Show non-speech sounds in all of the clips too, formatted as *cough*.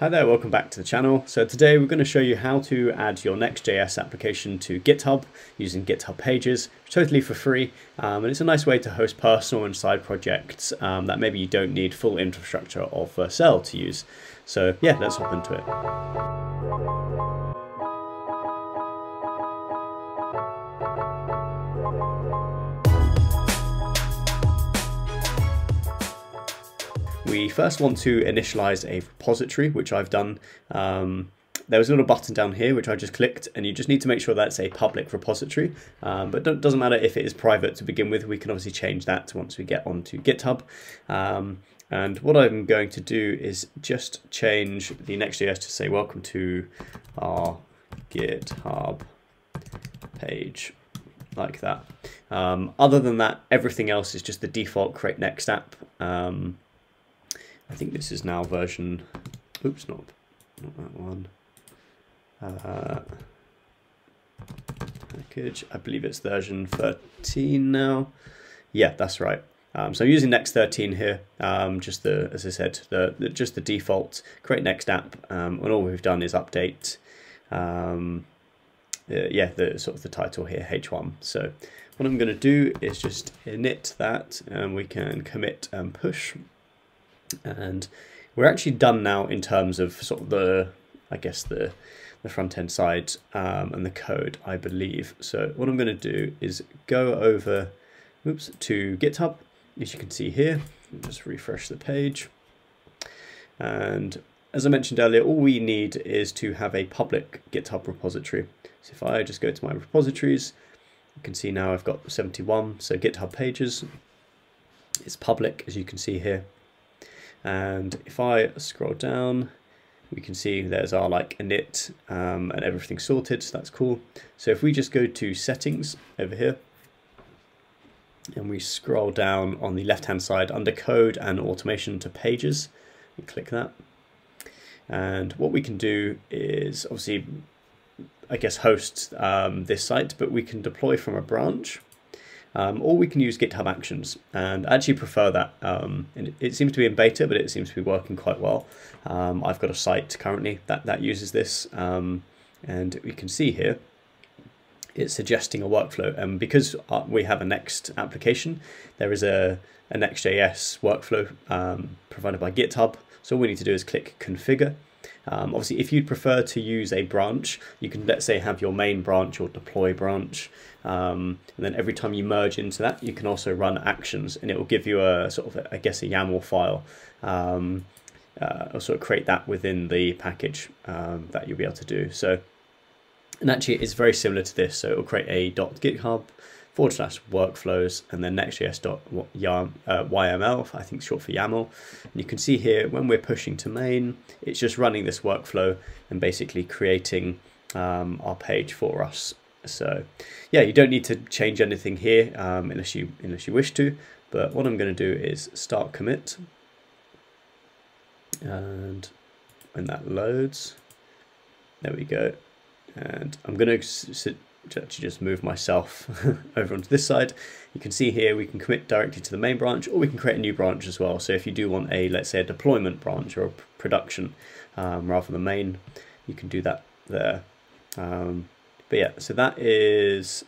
Hi there, welcome back to the channel. So today we're going to show you how to add your Next.js application to GitHub using GitHub Pages, totally for free. Um, and it's a nice way to host personal and side projects um, that maybe you don't need full infrastructure of Vercel to use. So yeah, let's hop into it. We first want to initialize a repository, which I've done. Um, there was a little button down here which I just clicked and you just need to make sure that's a public repository. Um, but it doesn't matter if it is private to begin with. We can obviously change that once we get onto github. Um, and what I'm going to do is just change the Next.js to say welcome to our github page like that. Um, other than that everything else is just the default create next app. Um, I think this is now version, oops, not, not that one. Uh, package, I believe it's version 13 now. Yeah, that's right. Um, so I'm using Next 13 here, um, just the, as I said, the, the, just the default create next app, um, and all we've done is update, uh, yeah, the sort of the title here, H1. So what I'm going to do is just init that, and we can commit and push and we're actually done now in terms of sort of the, I guess the, the front end side um, and the code, I believe. So what I'm going to do is go over, oops, to GitHub, as you can see here. Just refresh the page. And as I mentioned earlier, all we need is to have a public GitHub repository. So if I just go to my repositories, you can see now I've got 71, so GitHub pages. It's public, as you can see here. And if I scroll down, we can see there's our like init um, and everything sorted, so that's cool. So if we just go to settings over here, and we scroll down on the left hand side under code and automation to pages, and click that. And what we can do is obviously, I guess, host um, this site, but we can deploy from a branch. Um, or we can use GitHub Actions, and I actually prefer that. Um, it, it, seems to be in beta, but it seems to be working quite well. Um, I've got a site currently that, that uses this, um, and we can see here it's suggesting a workflow. And because uh, we have a Next application, there is a, a Next.js workflow um, provided by GitHub. So all we need to do is click Configure, um, obviously, if you'd prefer to use a branch, you can, let's say, have your main branch or deploy branch. Um, and then every time you merge into that, you can also run actions and it will give you a sort of, I guess, a YAML file. Um, uh, or sort of create that within the package um, that you'll be able to do. So, and actually it's very similar to this. So it will create a .github forward slash workflows and then next.js.yml, uh, I think short for YAML. And you can see here when we're pushing to main, it's just running this workflow and basically creating um, our page for us. So yeah, you don't need to change anything here um, unless you unless you wish to. But what I'm going to do is start commit, and when that loads, there we go. And I'm going to actually just move myself *laughs* over onto this side. You can see here we can commit directly to the main branch or we can create a new branch as well. So if you do want a, let's say a deployment branch or a production um, rather than main, you can do that there. Um, but yeah, so that is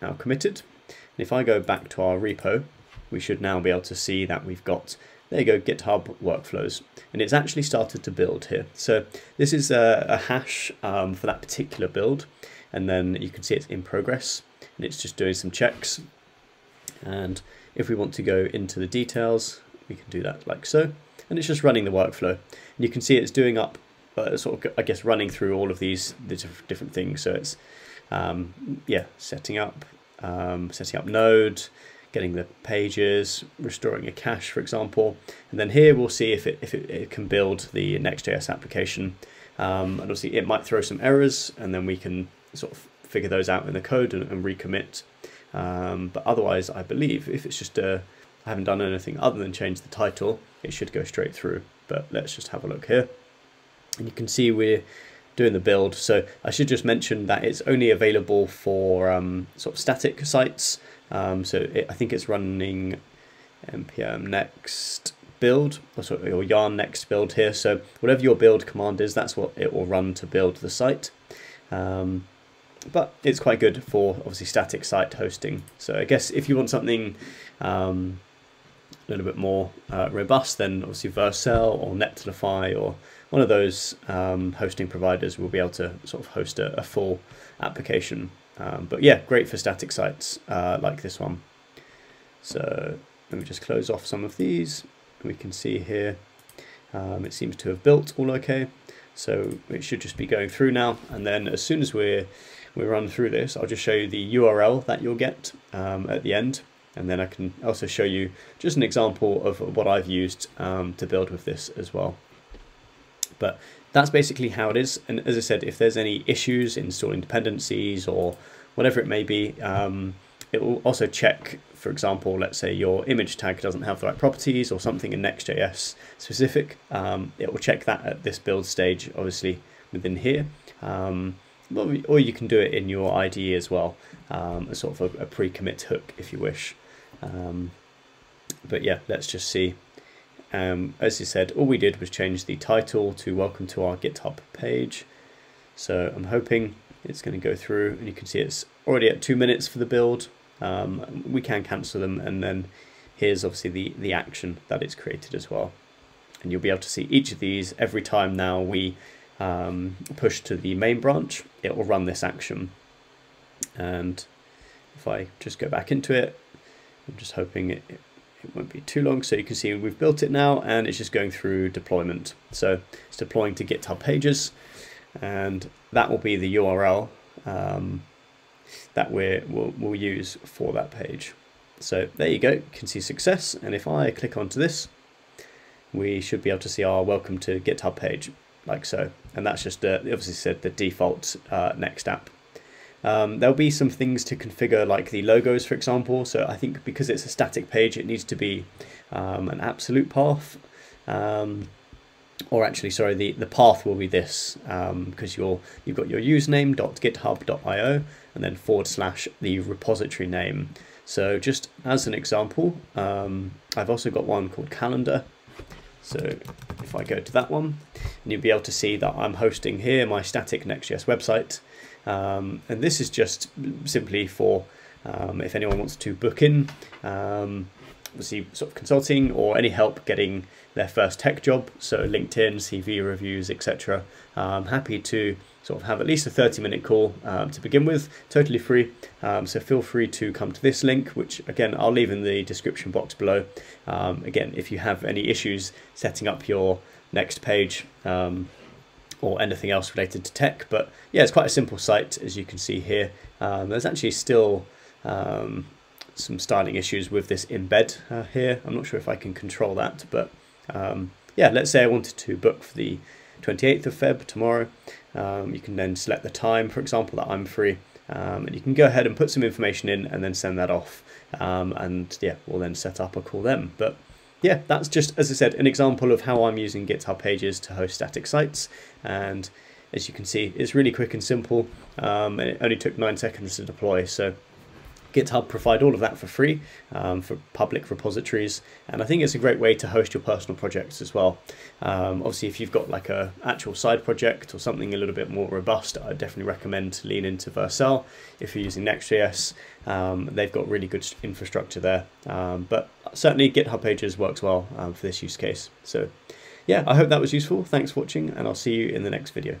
now committed. And if I go back to our repo, we should now be able to see that we've got, there you go, GitHub workflows. And it's actually started to build here. So this is a, a hash um, for that particular build and then you can see it's in progress and it's just doing some checks and if we want to go into the details we can do that like so and it's just running the workflow and you can see it's doing up uh, sort of I guess running through all of these the different things so it's um, yeah setting up um, setting up node getting the pages restoring a cache for example and then here we'll see if it, if it, it can build the Next.js application um, and obviously it might throw some errors and then we can sort of figure those out in the code and, and recommit. Um, but otherwise, I believe if it's just a, I haven't done anything other than change the title, it should go straight through. But let's just have a look here. And you can see we're doing the build. So I should just mention that it's only available for um, sort of static sites. Um, so it, I think it's running npm next build, or sort of your yarn next build here. So whatever your build command is, that's what it will run to build the site. Um, but it's quite good for obviously static site hosting. So I guess if you want something um, a little bit more uh, robust, then obviously Vercel or Netlify or one of those um, hosting providers will be able to sort of host a, a full application. Um, but yeah, great for static sites uh, like this one. So let me just close off some of these. We can see here um, it seems to have built all okay. So it should just be going through now. And then as soon as we're, we run through this, I'll just show you the URL that you'll get um, at the end. And then I can also show you just an example of what I've used um, to build with this as well. But that's basically how it is. And as I said, if there's any issues installing dependencies or whatever it may be, um, it will also check, for example, let's say your image tag doesn't have the right properties or something in Next.js specific. Um, it will check that at this build stage, obviously within here. Um, or you can do it in your IDE as well, um, a sort of a, a pre-commit hook if you wish. Um, but yeah, let's just see. Um, as you said, all we did was change the title to welcome to our GitHub page. So I'm hoping it's going to go through and you can see it's already at two minutes for the build. Um, we can cancel them and then here's obviously the, the action that it's created as well. And you'll be able to see each of these every time now we um, push to the main branch, it will run this action. And if I just go back into it, I'm just hoping it, it, won't be too long. So you can see we've built it now and it's just going through deployment. So it's deploying to GitHub pages and that will be the URL um, that we will we'll use for that page. So there you go, you can see success. And if I click onto this, we should be able to see our welcome to GitHub page like so. And that's just, uh, obviously said the default uh, next app. Um, there'll be some things to configure like the logos, for example. So I think because it's a static page, it needs to be um, an absolute path. Um, or actually, sorry, the, the path will be this because um, you're, you've got your username.github.io and then forward slash the repository name. So just as an example, um, I've also got one called calendar. So if I go to that one, and you'll be able to see that I'm hosting here my static Next.js website. Um, and this is just simply for um, if anyone wants to book in, um, obviously sort of consulting or any help getting their first tech job, so LinkedIn, CV reviews, etc. I'm happy to sort of have at least a 30 minute call um, to begin with, totally free. Um, so feel free to come to this link, which again, I'll leave in the description box below. Um, again, if you have any issues setting up your next page um, or anything else related to tech, but yeah, it's quite a simple site as you can see here. Um, there's actually still um, some styling issues with this embed uh, here. I'm not sure if I can control that, but um, yeah, let's say I wanted to book for the 28th of Feb tomorrow. Um, you can then select the time, for example, that I'm free, um, and you can go ahead and put some information in and then send that off. Um, and yeah, we'll then set up a call then. But yeah, that's just, as I said, an example of how I'm using GitHub Pages to host static sites. And as you can see, it's really quick and simple. Um, and it only took nine seconds to deploy. So GitHub provide all of that for free um, for public repositories, and I think it's a great way to host your personal projects as well. Um, obviously, if you've got like a actual side project or something a little bit more robust, I definitely recommend to lean into Vercel. If you're using Next.js, um, they've got really good infrastructure there. Um, but certainly, GitHub Pages works well um, for this use case. So, yeah, I hope that was useful. Thanks for watching, and I'll see you in the next video.